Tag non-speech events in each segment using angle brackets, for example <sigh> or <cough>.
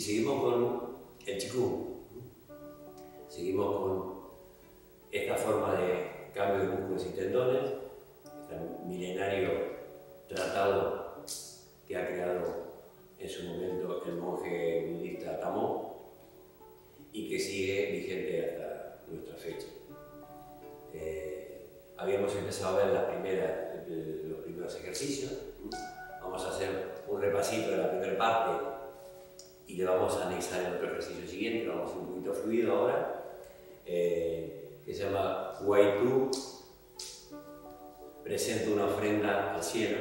seguimos con el chikung. Seguimos con esta forma de cambio de músculos y tendones, este milenario tratado que ha creado en su momento el monje budista Tamo y que sigue vigente hasta nuestra fecha. Eh, habíamos empezado a ver las primeras, los primeros ejercicios. Vamos a hacer un repasito de la primera parte y le vamos a anexar en otro ejercicio siguiente, vamos a hacer un poquito fluido ahora, eh, que se llama Waitu, presenta una ofrenda al cielo.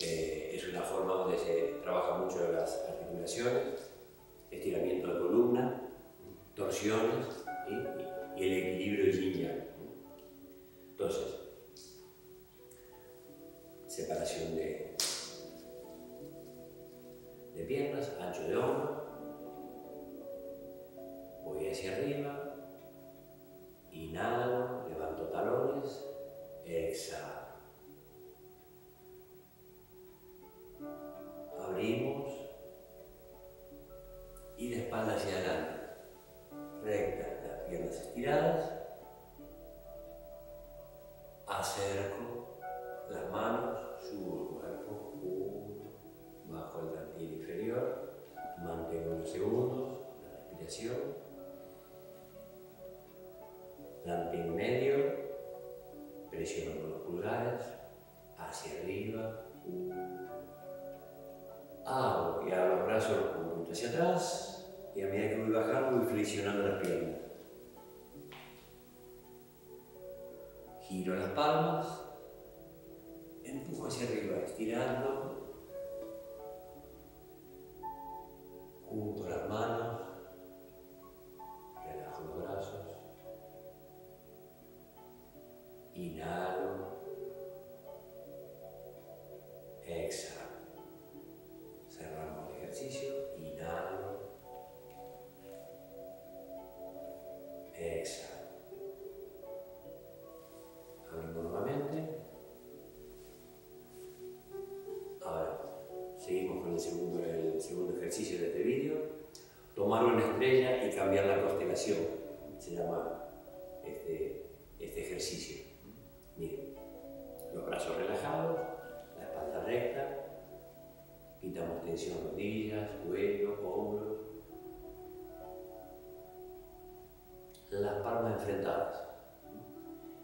Eh, es una forma donde se trabaja mucho las articulaciones, estiramiento de columna, torsiones y, el equilibrio yin-yang. Entonces, separación de piernas, ancho de hombro. Voy hacia arriba, inhalo, levanto talones, exhalo. Abrimos y la espalda hacia adelante, arriba, hago y hago los brazos un punto hacia atrás y a medida que voy bajando voy flexionando las piernas. Giro las palmas, empujo hacia arriba, estirando junto las manos, exhalo, cerramos el ejercicio, inhalo, exhalo. Abrimos nuevamente. Ahora, seguimos con el segundo, el segundo ejercicio de este vídeo. Tomar una estrella y cambiar la constelación. Se llama este, este ejercicio. Tensión rodillas, cuello, hombros. Las palmas enfrentadas.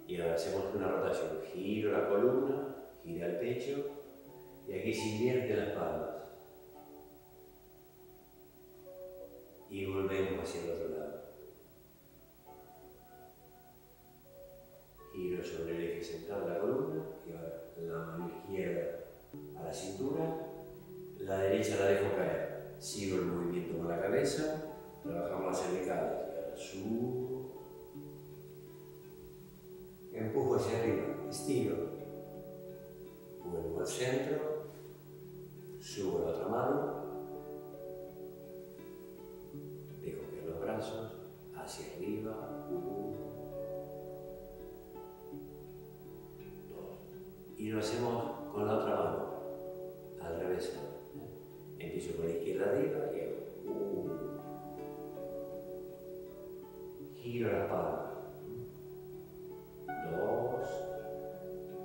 Y ahora hacemos una rotación. Giro la columna, gira el pecho y aquí se invierte las palmas. Y volvemos hacia el otro lado. Giro sobre el eje central de la columna y ahora la mano izquierda a la cintura, la derecha la dejo caer. Sigo el movimiento con la cabeza, trabajamos las cervicales subo. Empujo hacia arriba, estiro, vuelvo al centro, subo la otra mano, dejo que los brazos. Hacia arriba, dos, y lo hacemos con la otra mano, al revés. Empiezo con la izquierda arriba y hago uno, giro la palma, dos,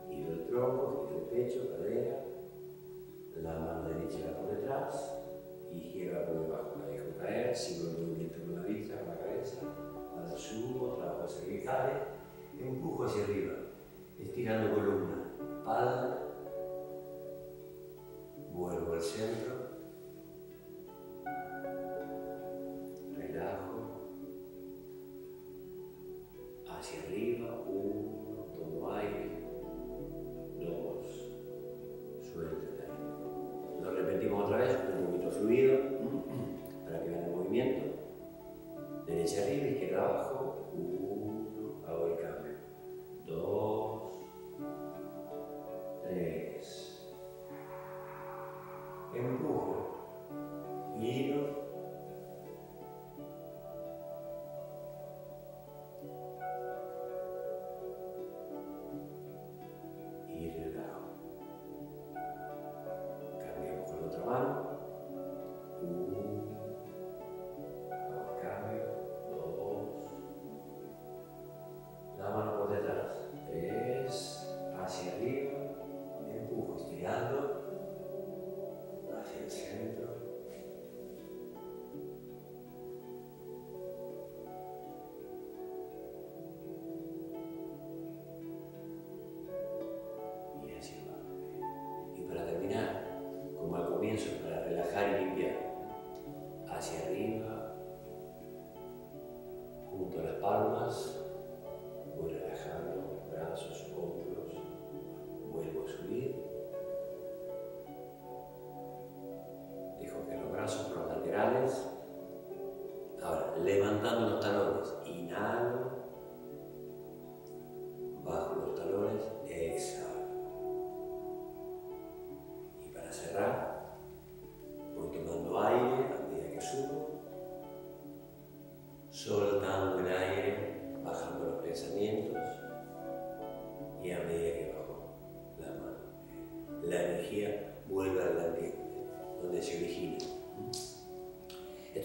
giro el tronco, giro el pecho, cadera, la mano derecha la por detrás y izquierda por debajo, la dejo caer, sigo el movimiento con la vista, con la cabeza, ahora subo, trabajo cervicales, empujo hacia arriba, estirando columna, espalda, vuelvo al centro, hacia arriba, uno, tomo aire, dos, suelto el aire. Lo repetimos otra vez, un poquito fluido, <clears throat> para que vean el movimiento. Derecha arriba, izquierda abajo,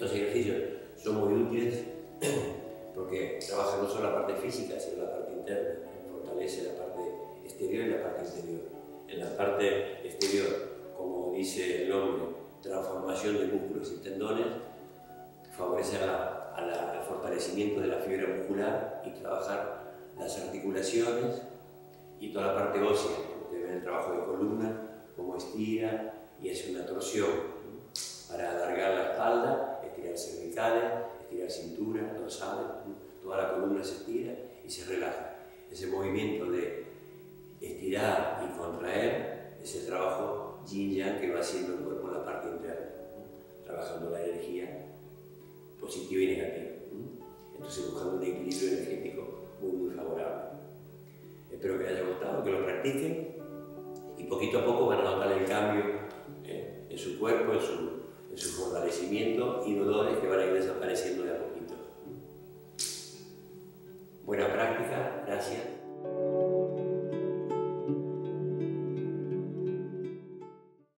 Estos ejercicios son muy útiles <clears throat> porque trabajan no solo la parte física, sino la parte interna, fortalece la parte exterior y la parte interior. En la parte exterior, como dice el nombre, transformación de músculos y tendones, favorece el fortalecimiento de la fibra muscular y trabajar las articulaciones y toda la parte ósea. Ven el trabajo de columna, cómo estira y hace una torsión estirar cintura, dorsales, toda la columna se estira y se relaja. Ese movimiento de estirar y contraer es el trabajo yin-yang que va haciendo el cuerpo en la parte interna, trabajando la energía positiva y negativa. Entonces buscando un equilibrio energético muy, muy favorable. Espero que les haya gustado, que lo practiquen y poquito a poco van a notar el cambio eh, en su cuerpo, en su, en su fortalecimiento y dolores que van a ir desapareciendo de a poquito. Buena práctica, gracias.